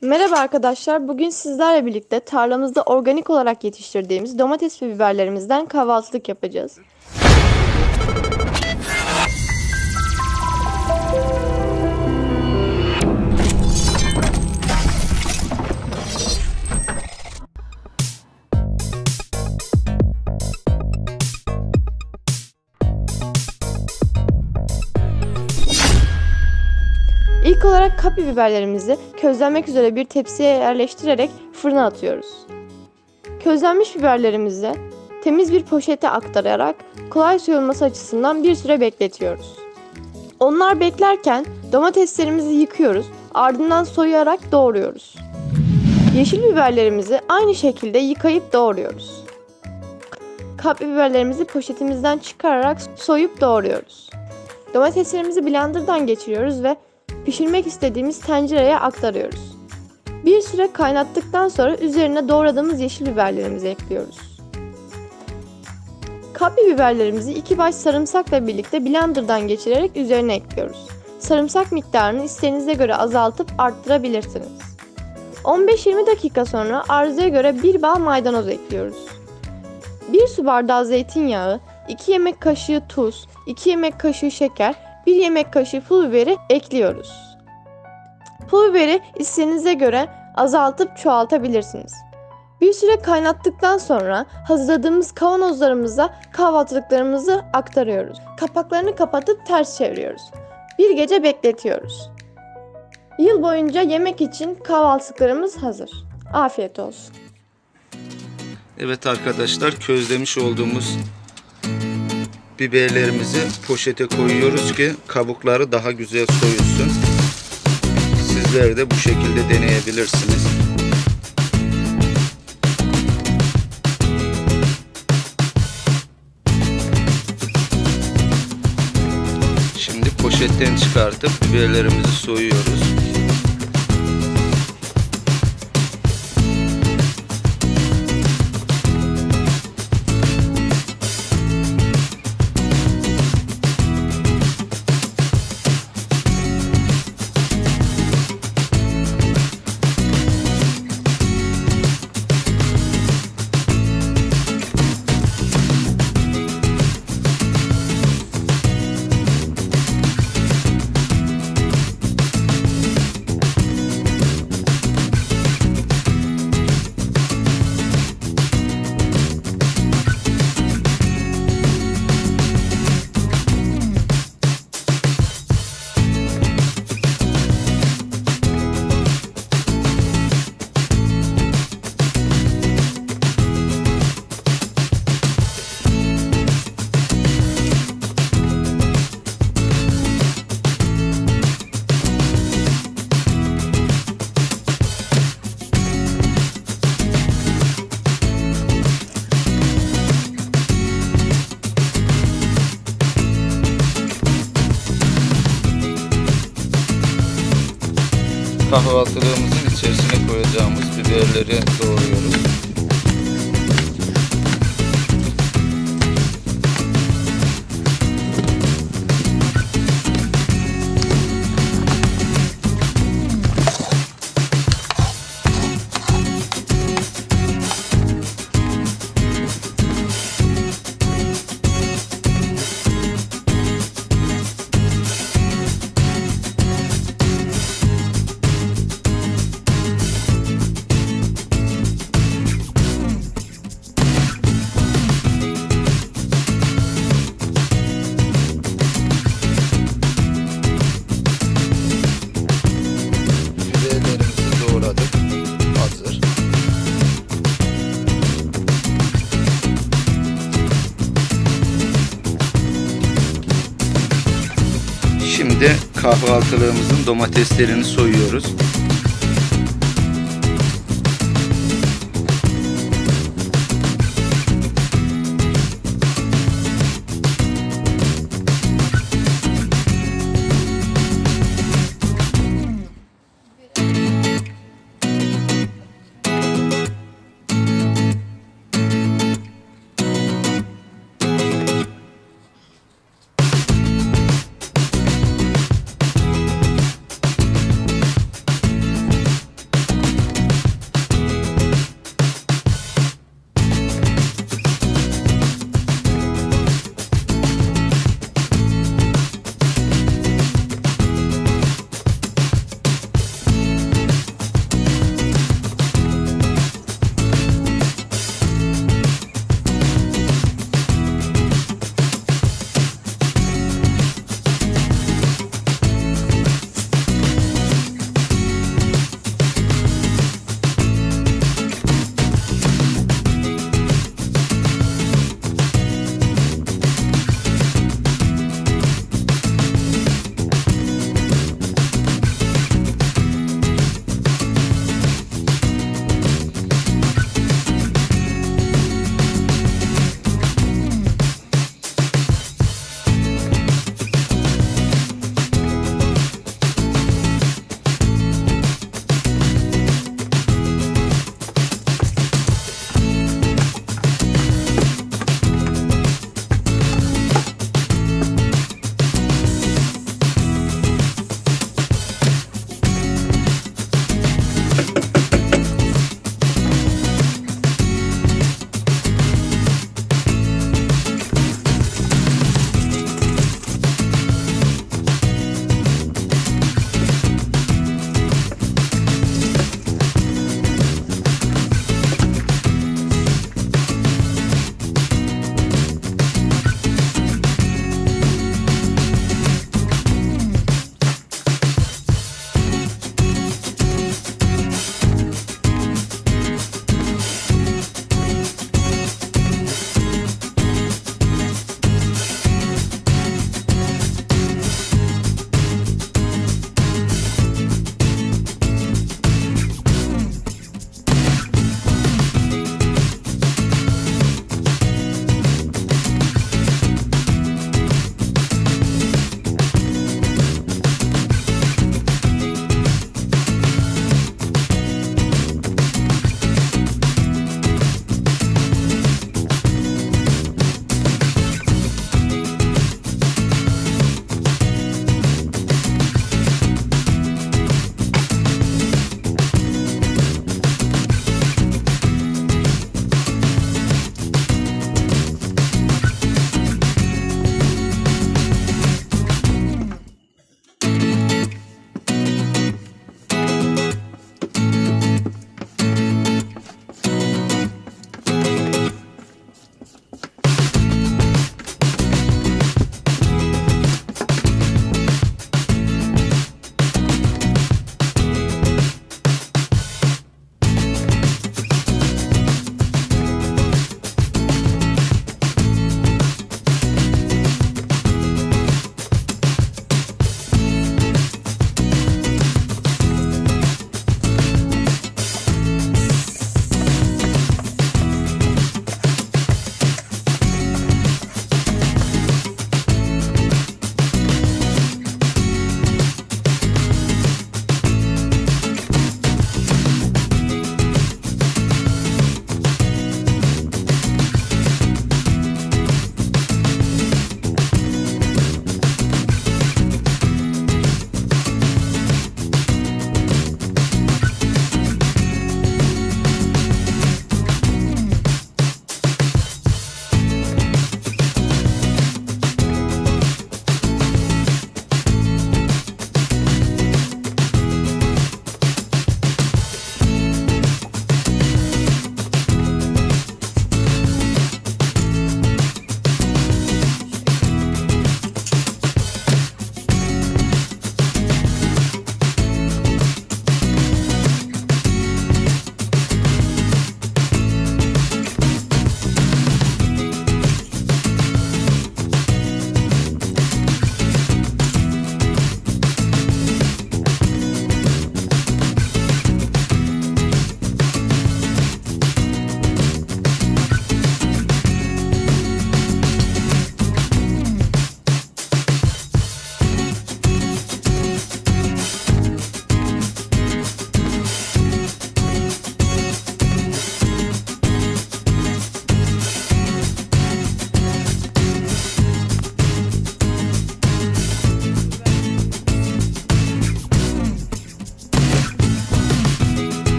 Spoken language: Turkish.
Merhaba arkadaşlar. Bugün sizlerle birlikte tarlamızda organik olarak yetiştirdiğimiz domates ve biberlerimizden kahvaltılık yapacağız. İlk olarak kapya biberlerimizi közlenmek üzere bir tepsiye yerleştirerek fırına atıyoruz. Közlenmiş biberlerimizi temiz bir poşete aktararak kolay soyulması açısından bir süre bekletiyoruz. Onlar beklerken domateslerimizi yıkıyoruz, ardından soyarak doğruyoruz. Yeşil biberlerimizi aynı şekilde yıkayıp doğruyoruz. Kapya biberlerimizi poşetimizden çıkararak soyup doğruyoruz. Domateslerimizi blenderdan geçiriyoruz ve pişirmek istediğimiz tencereye aktarıyoruz. Bir süre kaynattıktan sonra üzerine doğradığımız yeşil biberlerimizi ekliyoruz. Kapya biberlerimizi iki baş sarımsakla birlikte blenderdan geçirerek üzerine ekliyoruz. Sarımsak miktarını isteğinize göre azaltıp arttırabilirsiniz. 15-20 dakika sonra arzuya göre bir bağ maydanoz ekliyoruz. 1 su bardağı zeytinyağı, 2 yemek kaşığı tuz, 2 yemek kaşığı şeker 1 yemek kaşığı pul biberi ekliyoruz. Pul biberi isteğinize göre azaltıp çoğaltabilirsiniz. Bir süre kaynattıktan sonra hazırladığımız kavanozlarımıza kahvaltılıklarımızı aktarıyoruz. Kapaklarını kapatıp ters çeviriyoruz. Bir gece bekletiyoruz. Yıl boyunca yemek için kahvaltılıklarımız hazır. Afiyet olsun. Evet arkadaşlar közlemiş olduğumuz biberlerimizi poşete koyuyoruz ki kabukları daha güzel soyulsun. Sizler de bu şekilde deneyebilirsiniz. Şimdi poşetten çıkartıp biberlerimizi soyuyoruz. Kahvaltılığımızın içerisine koyacağımız biberleri doğruyoruz. Şimdi kahvaltılığımızın domateslerini soyuyoruz.